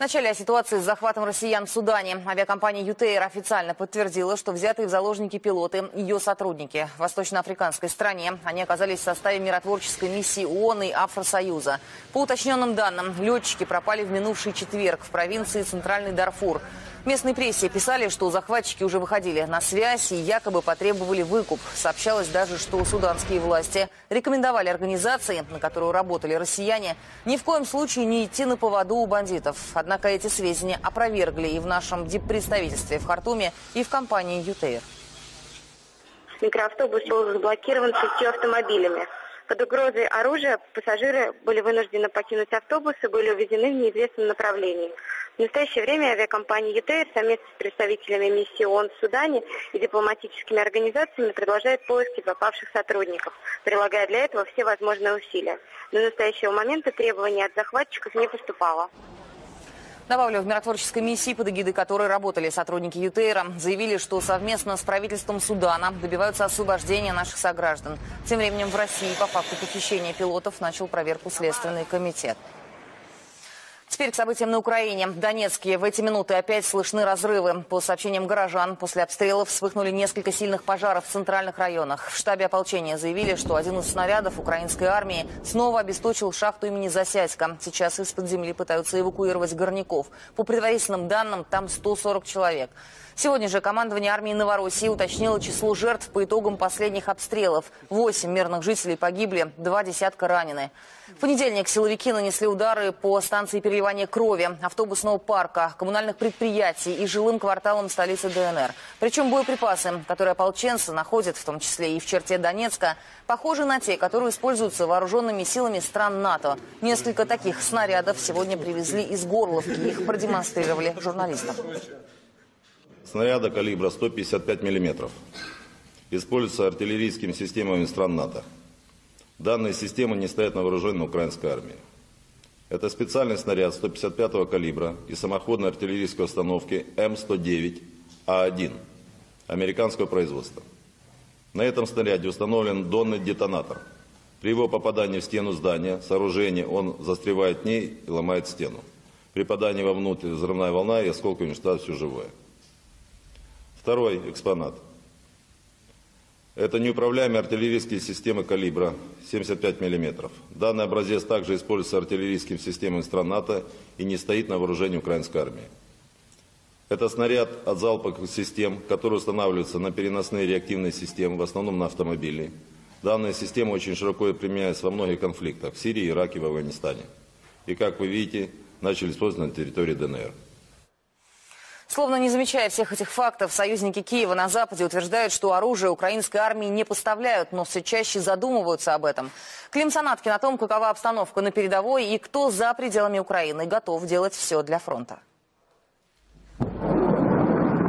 Вначале о ситуации с захватом россиян в Судане. Авиакомпания «Ютейр» официально подтвердила, что взятые в заложники пилоты – ее сотрудники. В восточноафриканской стране они оказались в составе миротворческой миссии ООН и Афросоюза. По уточненным данным, летчики пропали в минувший четверг в провинции Центральный Дарфур. Местной прессе писали, что захватчики уже выходили на связь и якобы потребовали выкуп. Сообщалось даже, что суданские власти рекомендовали организации, на которую работали россияне, ни в коем случае не идти на поводу у бандитов. Однако эти сведения опровергли и в нашем диппредставительстве в Хартуме, и в компании «Ютейр». Микроавтобус был заблокирован шестью автомобилями. Под угрозой оружия пассажиры были вынуждены покинуть автобус и были увезены в неизвестном направлении. В настоящее время авиакомпания ЕТР совместно с представителями миссии ООН в Судане и дипломатическими организациями продолжает поиски пропавших сотрудников, прилагая для этого все возможные усилия. До настоящего момента требований от захватчиков не поступало. Добавлю, в миротворческой миссии, под эгидой которой работали сотрудники ЮТЕРа, заявили, что совместно с правительством Судана добиваются освобождения наших сограждан. Тем временем в России по факту похищения пилотов начал проверку Следственный комитет. Теперь к событиям на Украине. В Донецке в эти минуты опять слышны разрывы. По сообщениям горожан, после обстрелов вспыхнули несколько сильных пожаров в центральных районах. В штабе ополчения заявили, что один из снарядов украинской армии снова обесточил шахту имени Засядько. Сейчас из-под земли пытаются эвакуировать горняков. По предварительным данным, там 140 человек. Сегодня же командование армии Новороссии уточнило число жертв по итогам последних обстрелов. Восемь мирных жителей погибли, два десятка ранены. В понедельник силовики нанесли удары по станции переливания крови, автобусного парка, коммунальных предприятий и жилым кварталам столицы ДНР. Причем боеприпасы, которые ополченцы находят, в том числе и в черте Донецка, похожи на те, которые используются вооруженными силами стран НАТО. Несколько таких снарядов сегодня привезли из Горловки. Их продемонстрировали журналистам. Снаряда калибра 155 мм. Используются артиллерийскими системами стран НАТО. Данные системы не стоят на вооружении украинской армии. Это специальный снаряд 155 калибра и самоходной артиллерийской установки М109А1 американского производства. На этом снаряде установлен донный детонатор. При его попадании в стену здания, сооружения, он застревает в ней и ломает стену. При попадании вовнутрь взрывная волна и осколки уничтожают все живое. Второй экспонат. Это неуправляемые артиллерийские системы калибра 75 мм. Данный образец также используется артиллерийскими системами стран НАТО и не стоит на вооружении украинской армии. Это снаряд от залповых систем, который устанавливается на переносные реактивные системы, в основном на автомобили. Данная система очень широко применяется во многих конфликтах в Сирии, Ираке, в Афганистане. И, как вы видите, начали использовать на территории ДНР. Словно не замечая всех этих фактов, союзники Киева на Западе утверждают, что оружие украинской армии не поставляют, но все чаще задумываются об этом. Клим Санаткин о том, какова обстановка на передовой и кто за пределами Украины готов делать все для фронта.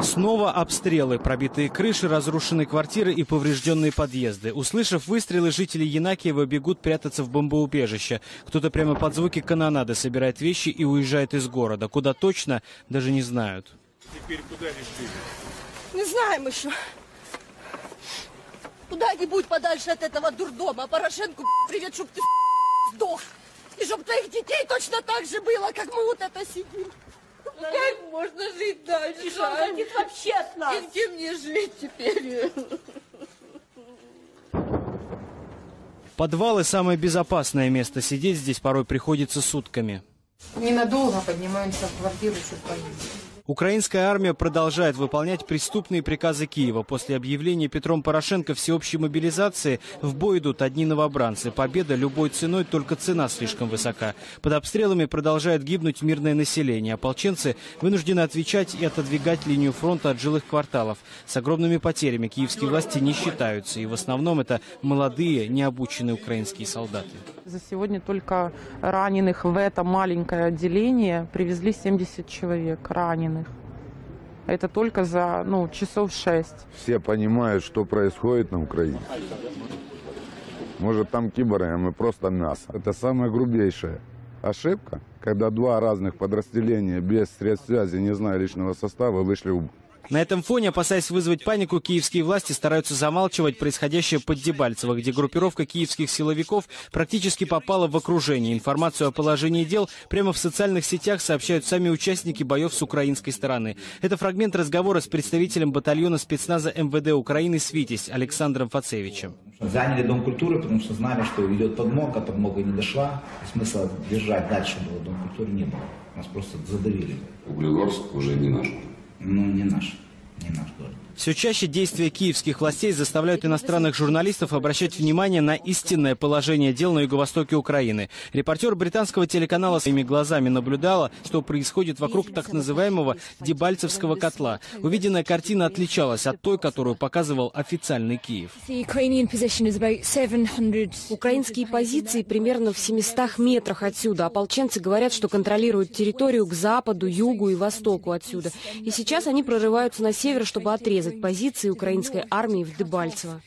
Снова обстрелы, пробитые крыши, разрушенные квартиры и поврежденные подъезды. Услышав выстрелы, жители Янакиева бегут прятаться в бомбоубежище. Кто-то прямо под звуки канонады собирает вещи и уезжает из города. Куда точно, даже не знают. Теперь куда решили? Не знаем еще. Куда-нибудь подальше от этого дурдома. Порошенку привет, чтоб ты сдох. И чтоб твоих детей точно так же было, как мы вот это сидим. Как можно жить дальше? И что он хотит вообще от нас? И где мне жить теперь? Подвалы – самое безопасное место. Сидеть здесь порой приходится сутками. Ненадолго поднимаемся в квартиру, чтобы поесть. Украинская армия продолжает выполнять преступные приказы Киева. После объявления Петром Порошенко всеобщей мобилизации в бой идут одни новобранцы. Победа любой ценой, только цена слишком высока. Под обстрелами продолжает гибнуть мирное население. Ополченцы вынуждены отвечать и отодвигать линию фронта от жилых кварталов. С огромными потерями киевские власти не считаются. И в основном это молодые, необученные украинские солдаты. За сегодня только раненых в это маленькое отделение привезли 70 человек раненых. Это только за ну, часов шесть. Все понимают, что происходит на Украине. Может, там киборы, а мы просто мясо. Это самая грубейшая ошибка, когда два разных подразделения без средств связи, не зная личного состава, вышли в На этом фоне, опасаясь вызвать панику, киевские власти стараются замалчивать происходящее под Дебальцево, где группировка киевских силовиков практически попала в окружение. Информацию о положении дел прямо в социальных сетях сообщают сами участники боев с украинской стороны. Это фрагмент разговора с представителем батальона спецназа МВД Украины «Свитязь» Александром Фацевичем. Заняли Дом культуры, потому что знали, что идет подмога, подмога не дошла. Смысла держать дальше было Дом культуры не было. Нас просто задавили. Углегорск уже не наш, не наш город. Все чаще действия киевских властей заставляют иностранных журналистов обращать внимание на истинное положение дел на юго-востоке Украины. Репортер британского телеканала своими глазами наблюдала, что происходит вокруг так называемого Дебальцевского котла. Увиденная картина отличалась от той, которую показывал официальный Киев. Украинские позиции примерно в 700 метрах отсюда. Ополченцы говорят, что контролируют территорию к западу, югу и востоку отсюда. И сейчас они прорываются на север, чтобы отрезать позиции украинской армии в Дебальцево.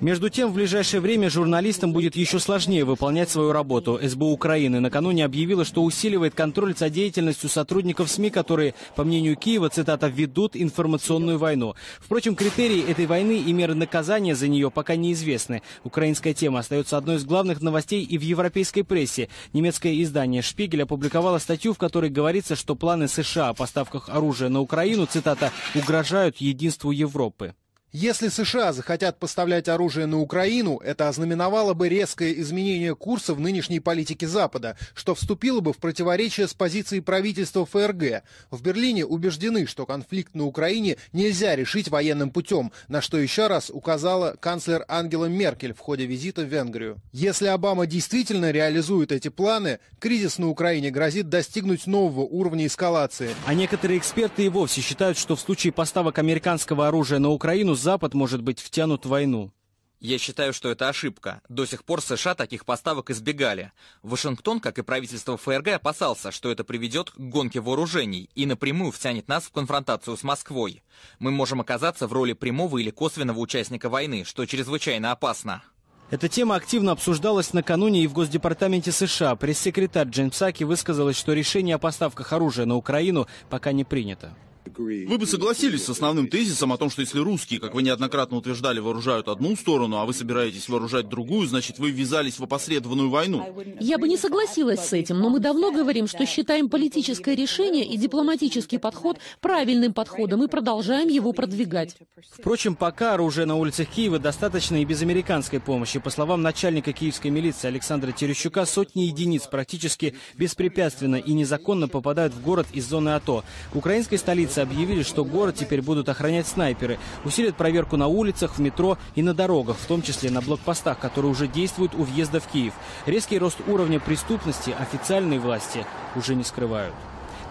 Между тем, в ближайшее время журналистам будет еще сложнее выполнять свою работу. СБУ Украины накануне объявила, что усиливает контроль за деятельностью сотрудников СМИ, которые, по мнению Киева, цитата, «ведут информационную войну». Впрочем, критерии этой войны и меры наказания за нее пока неизвестны. Украинская тема остается одной из главных новостей и в европейской прессе. Немецкое издание «Шпигель» опубликовало статью, в которой говорится, что планы США о поставках оружия на Украину, цитата, «угрожают единству Европы». Если США захотят поставлять оружие на Украину, это ознаменовало бы резкое изменение курса в нынешней политике Запада, что вступило бы в противоречие с позицией правительства ФРГ. В Берлине убеждены, что конфликт на Украине нельзя решить военным путем, на что еще раз указала канцлер Ангела Меркель в ходе визита в Венгрию. Если Обама действительно реализует эти планы, кризис на Украине грозит достигнуть нового уровня эскалации. А некоторые эксперты и вовсе считают, что в случае поставок американского оружия на Украину Запад может быть втянут в войну. Я считаю, что это ошибка. До сих пор США таких поставок избегали. Вашингтон, как и правительство ФРГ, опасался, что это приведет к гонке вооружений и напрямую втянет нас в конфронтацию с Москвой. Мы можем оказаться в роли прямого или косвенного участника войны, что чрезвычайно опасно. Эта тема активно обсуждалась накануне и в Госдепартаменте США. Пресс-секретарь Джейн Псаки высказалась, что решение о поставках оружия на Украину пока не принято. Вы бы согласились с основным тезисом о том, что если русские, как вы неоднократно утверждали, вооружают одну сторону, а вы собираетесь вооружать другую, значит вы ввязались в опосредованную войну? Я бы не согласилась с этим, но мы давно говорим, что считаем политическое решение и дипломатический подход правильным подходом и продолжаем его продвигать. Впрочем, пока оружия на улицах Киева достаточно и без американской помощи. По словам начальника киевской милиции Александра Терещука, сотни единиц практически беспрепятственно и незаконно попадают в город из зоны АТО. Украинской столице объявили, что город теперь будут охранять снайперы. Усилят проверку на улицах, в метро и на дорогах, в том числе на блокпостах, которые уже действуют у въезда в Киев. Резкий рост уровня преступности официальные власти уже не скрывают.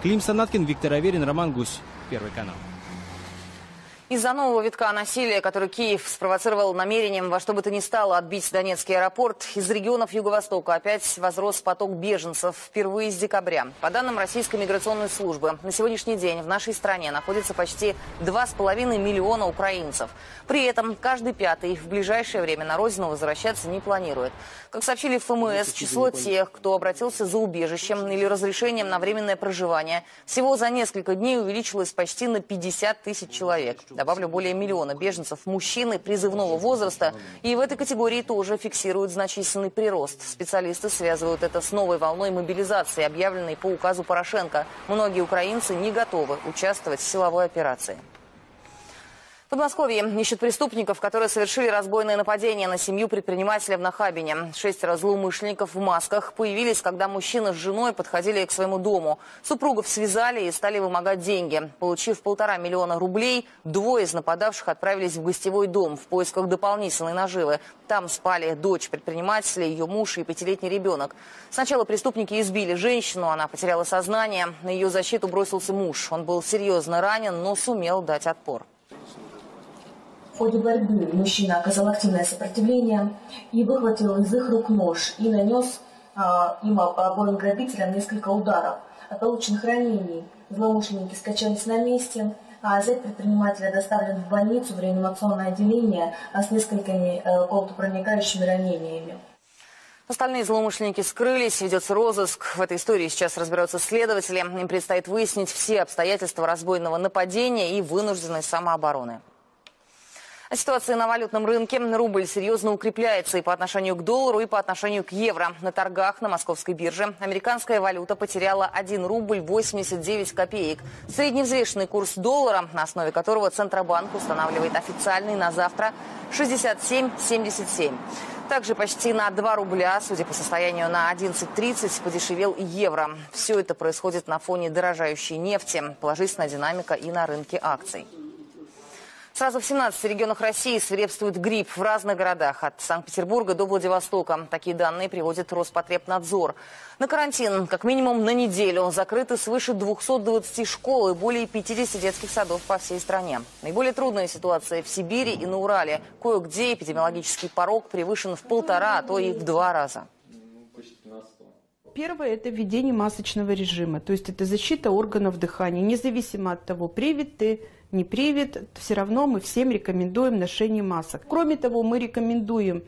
Клим Санаткин, Виктор Аверин, Роман Гусь. Первый канал. Из-за нового витка насилия, который Киев спровоцировал намерением во что бы то ни стало отбить Донецкий аэропорт, из регионов Юго-Востока опять возрос поток беженцев впервые с декабря. По данным Российской миграционной службы, на сегодняшний день в нашей стране находится почти 2,5 миллиона украинцев. При этом каждый пятый в ближайшее время на родину возвращаться не планирует. Как сообщили ФМС, число тех, кто обратился за убежищем или разрешением на временное проживание, всего за несколько дней увеличилось почти на 50 тысяч человек. Добавлю, более миллиона беженцев мужчины призывного возраста. И в этой категории тоже фиксируют значительный прирост. Специалисты связывают это с новой волной мобилизации, объявленной по указу Порошенко. Многие украинцы не готовы участвовать в силовой операции. Подмосковье ищут преступников, которые совершили разбойное нападение на семью предпринимателя в Нахабине. Шестеро злоумышленников в масках появились, когда мужчина с женой подходили к своему дому. Супругов связали и стали вымогать деньги. Получив полтора миллиона рублей, двое из нападавших отправились в гостевой дом в поисках дополнительной наживы. Там спали дочь предпринимателя, ее муж и пятилетний ребенок. Сначала преступники избили женщину, она потеряла сознание. На ее защиту бросился муж. Он был серьезно ранен, но сумел дать отпор. Ходе борьбы мужчина оказал активное сопротивление и выхватил из их рук нож и нанес а, им обоим грабителям несколько ударов. От полученных ранений злоумышленники скачались на месте, а зять предпринимателя доставлен в больницу в реанимационное отделение а с несколькими э, колотопроникающими ранениями. Остальные злоумышленники скрылись, ведется розыск. В этой истории сейчас разбираются следователи. Им предстоит выяснить все обстоятельства разбойного нападения и вынужденной самообороны. О ситуации на валютном рынке. Рубль серьезно укрепляется и по отношению к доллару, и по отношению к евро. На торгах на московской бирже американская валюта потеряла 1 рубль 89 копеек. Средневзвешенный курс доллара, на основе которого Центробанк устанавливает официальный на завтра 67,77. Также почти на 2 рубля, судя по состоянию на 11.30, подешевел евро. Все это происходит на фоне дорожающей нефти. Положительная динамика и на рынке акций. Сразу в 17 регионах России свирепствует грипп в разных городах, от Санкт-Петербурга до Владивостока. Такие данные приводит Роспотребнадзор. На карантин как минимум на неделю закрыты свыше 220 школ и более 50 детских садов по всей стране. Наиболее трудная ситуация в Сибири и на Урале. Кое-где эпидемиологический порог превышен в полтора, а то и в два раза. Первое – это введение масочного режима, то есть это защита органов дыхания, независимо от того, привит ты не привит, все равно мы всем рекомендуем ношение масок. Кроме того, мы рекомендуем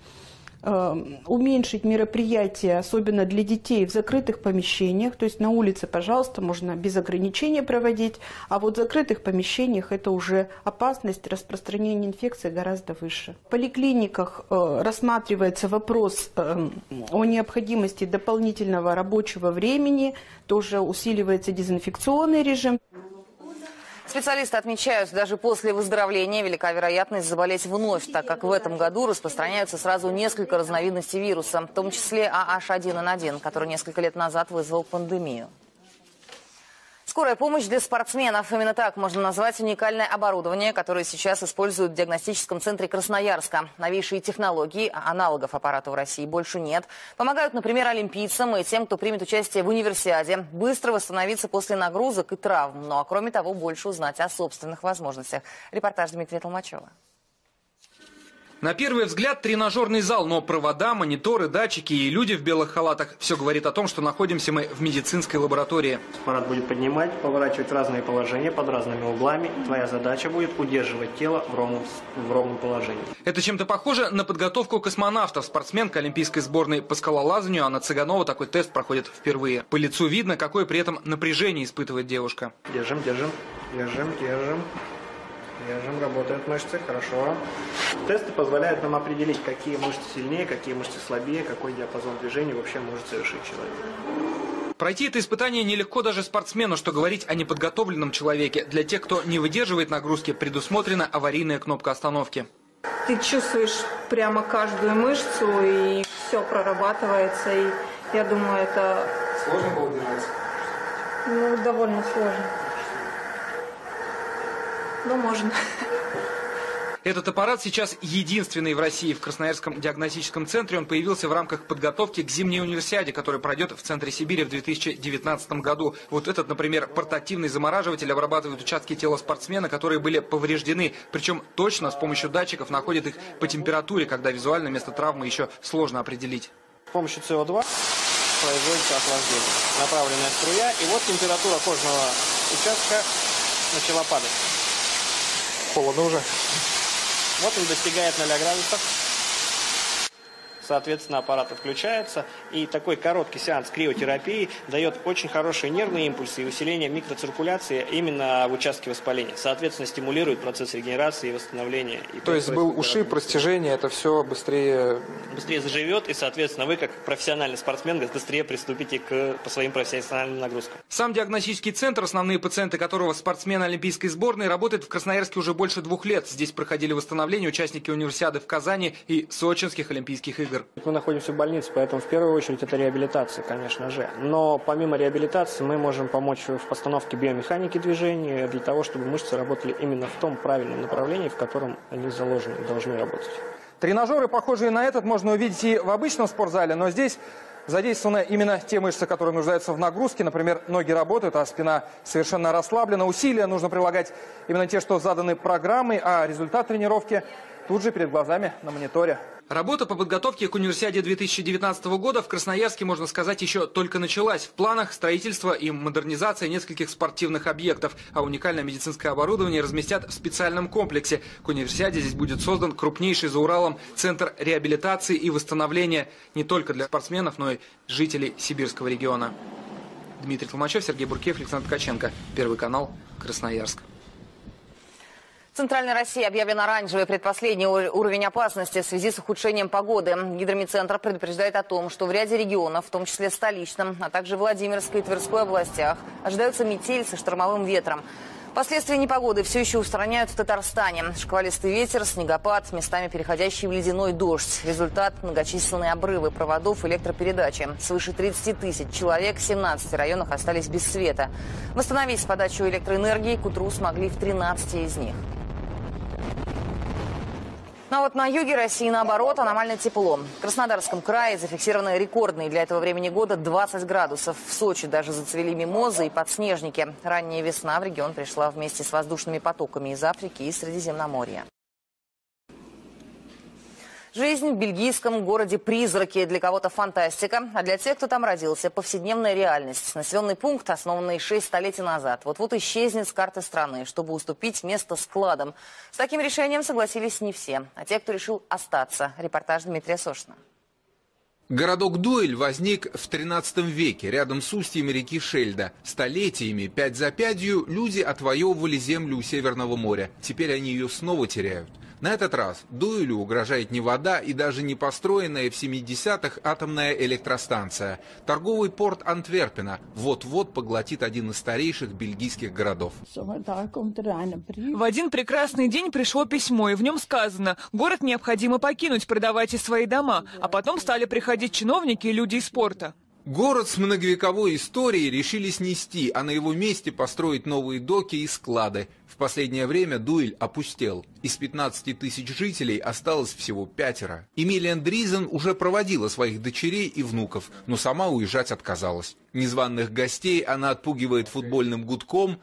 э, уменьшить мероприятия, особенно для детей, в закрытых помещениях. То есть на улице, пожалуйста, можно без ограничения проводить, а вот в закрытых помещениях это уже опасность распространения инфекции гораздо выше. В поликлиниках э, рассматривается вопрос э, о необходимости дополнительного рабочего времени, тоже усиливается дезинфекционный режим. Специалисты отмечают, даже после выздоровления велика вероятность заболеть вновь, так как в этом году распространяются сразу несколько разновидностей вируса, в том числе AH1N1, который несколько лет назад вызвал пандемию. Скорая помощь для спортсменов. Именно так можно назвать уникальное оборудование, которое сейчас используют в диагностическом центре Красноярска. Новейшие технологии, а аналогов аппарата в России больше нет, помогают, например, олимпийцам и тем, кто примет участие в универсиаде, быстро восстановиться после нагрузок и травм. Ну а кроме того, больше узнать о собственных возможностях. Репортаж Дмитрия Толмачева. На первый взгляд тренажерный зал, но провода, мониторы, датчики и люди в белых халатах – все говорит о том, что находимся мы в медицинской лаборатории. Аппарат будет поднимать, поворачивать разные положения под разными углами. Твоя задача будет удерживать тело в ровном, в ровном положении. Это чем-то похоже на подготовку космонавтов. Спортсменка олимпийской сборной по скалолазанию Анна Цыганова такой тест проходит впервые. По лицу видно, какое при этом напряжение испытывает девушка. Держим, держим, держим, держим. Держим, работают мышцы, хорошо. Тесты позволяют нам определить, какие мышцы сильнее, какие мышцы слабее, какой диапазон движений вообще может совершить человек. Пройти это испытание нелегко даже спортсмену, что говорить о неподготовленном человеке. Для тех, кто не выдерживает нагрузки, предусмотрена аварийная кнопка остановки. Ты чувствуешь прямо каждую мышцу, и все прорабатывается. И я думаю, это... Сложно было? Ну, довольно сложно. Ну, можно. Этот аппарат сейчас единственный в России в Красноярском диагностическом центре. Он появился в рамках подготовки к зимней универсиаде, которая пройдет в центре Сибири в 2019 году. Вот этот, например, портативный замораживатель обрабатывает участки тела спортсмена, которые были повреждены. Причем точно с помощью датчиков находит их по температуре, когда визуально место травмы еще сложно определить. С помощью СО2 производится охлаждение. Направленная струя, и вот температура кожного участка начала падать. Холодно уже. Вот он достигает 0 градусов. Соответственно, аппарат отключается, и такой короткий сеанс криотерапии дает очень хорошие нервные импульсы и усиление микроциркуляции именно в участке воспаления. Соответственно, стимулирует процесс регенерации и восстановления. И То есть был ушиб, растяжение, это все быстрее... Быстрее заживет, и, соответственно, вы, как профессиональный спортсмен, быстрее приступите к, по своим профессиональным нагрузкам. Сам диагностический центр, основные пациенты которого спортсмены Олимпийской сборной, работает в Красноярске уже больше двух лет. Здесь проходили восстановление участники универсиады в Казани и сочинских Олимпийских игр игр. Мы находимся в больнице, поэтому в первую очередь это реабилитация, конечно же. Но помимо реабилитации мы можем помочь в постановке биомеханики движения для того, чтобы мышцы работали именно в том правильном направлении, в котором они заложены и должны работать. Тренажеры, похожие на этот, можно увидеть и в обычном спортзале, но здесь задействованы именно те мышцы, которые нуждаются в нагрузке. Например, ноги работают, а спина совершенно расслаблена. Усилия нужно прилагать именно те, что заданы программой, а результат тренировки тут же перед глазами на мониторе. Работа по подготовке к универсиаде 2019 года в Красноярске, можно сказать, еще только началась. В планах строительство и модернизация нескольких спортивных объектов, а уникальное медицинское оборудование разместят в специальном комплексе. К универсиаде здесь будет создан крупнейший за Уралом центр реабилитации и восстановления не только для спортсменов, но и жителей Сибирского региона. Дмитрий Толмачев, Сергей Буркеев, Александр Ткаченко. Первый канал, Красноярск. Центральной России объявлен оранжевый предпоследний уровень опасности в связи с ухудшением погоды. Гидромедцентр предупреждает о том, что в ряде регионов, в том числе столичном, а также Владимирской и Тверской областях, ожидаются метель со штормовым ветром. Последствия непогоды все еще устраняют в Татарстане. Шквалистый ветер, снегопад, местами переходящий в ледяной дождь. Результат – многочисленные обрывы проводов электропередачи. Свыше 30 тысяч человек в 17 районах остались без света. Восстановить подачу электроэнергии к утру смогли в 13 из них. Ну а вот на юге России, наоборот, аномально тепло. В Краснодарском крае зафиксированы рекордные для этого времени года 20 градусов. В Сочи даже зацвели мимозы и подснежники. Ранняя весна в регион пришла вместе с воздушными потоками из Африки и Средиземноморья. Жизнь в бельгийском городе Призраки. Для кого-то фантастика, а для тех, кто там родился, повседневная реальность. Населенный пункт, основанный шесть столетий назад, вот-вот исчезнет с карты страны, чтобы уступить место складам. С таким решением согласились не все, а те, кто решил остаться. Репортаж Дмитрия Сошина. Городок Дуэль возник в 13 веке рядом с устьем реки Шельда. Столетиями, пять за пятью, люди отвоевывали землю у Северного моря. Теперь они ее снова теряют. На этот раз Дуэлю угрожает не вода и даже не построенная в 70-х атомная электростанция. Торговый порт Антверпена вот-вот поглотит один из старейших бельгийских городов. В один прекрасный день пришло письмо, и в нем сказано, город необходимо покинуть, продавайте свои дома, а потом стали приходить чиновники и люди из порта. Город с многовековой историей решили снести, а на его месте построить новые доки и склады. В последнее время Дуэль опустел. Из 15 тысяч жителей осталось всего пятеро. Эмилиан Дризен уже проводила своих дочерей и внуков, но сама уезжать отказалась. Незваных гостей она отпугивает футбольным гудком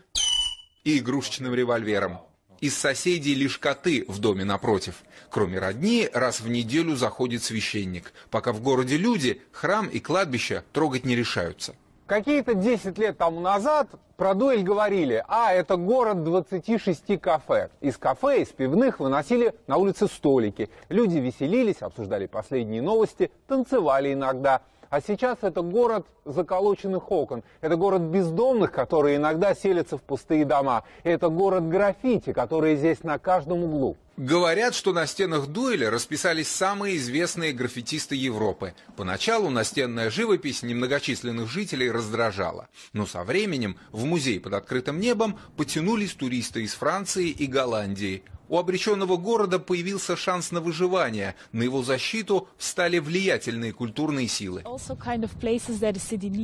и игрушечным револьвером. Из соседей лишь коты в доме напротив. Кроме родни, раз в неделю заходит священник. Пока в городе люди, храм и кладбище трогать не решаются. Какие-то 10 лет тому назад про Дуэль говорили, а, это город 26 кафе. Из кафе, из пивных выносили на улице столики. Люди веселились, обсуждали последние новости, танцевали иногда. А сейчас это город заколоченных окон. Это город бездомных, которые иногда селятся в пустые дома. Это город граффити, которые здесь на каждом углу. Говорят, что на стенах дуэли расписались самые известные граффитисты Европы. Поначалу настенная живопись немногочисленных жителей раздражала. Но со временем в музей под открытым небом потянулись туристы из Франции и Голландии. У обреченного города появился шанс на выживание. На его защиту встали влиятельные культурные силы.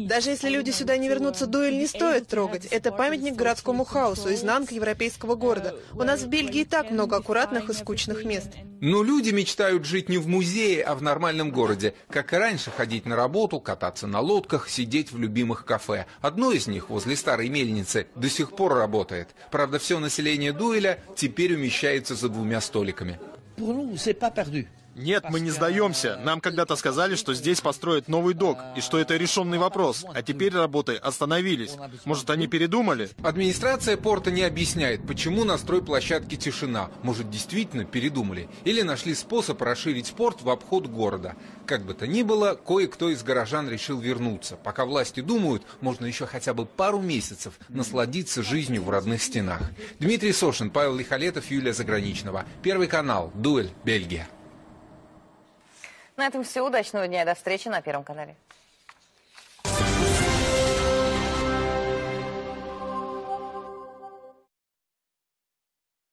Даже если люди сюда не вернутся, дуэль не стоит трогать. Это памятник городскому хаосу, изнанка европейского города. У нас в Бельгии так много аккуратных и скучных мест. Но люди мечтают жить не в музее, а в нормальном городе. Как и раньше, ходить на работу, кататься на лодках, сидеть в любимых кафе. Одно из них, возле старой мельницы, до сих пор работает. Правда, все население Дуэля теперь умещается встречается за двумя столиками. Нет, мы не сдаемся. Нам когда-то сказали, что здесь построят новый док, и что это решенный вопрос. А теперь работы остановились. Может, они передумали? Администрация порта не объясняет, почему на стройплощадке тишина. Может, действительно передумали. Или нашли способ расширить порт в обход города. Как бы то ни было, кое-кто из горожан решил вернуться. Пока власти думают, можно еще хотя бы пару месяцев насладиться жизнью в родных стенах. Дмитрий Сошин, Павел Лихолетов, Юлия Заграничного. Первый канал. Дуэль. Бельгия. На этом все. Удачного дня и до встречи на Первом канале.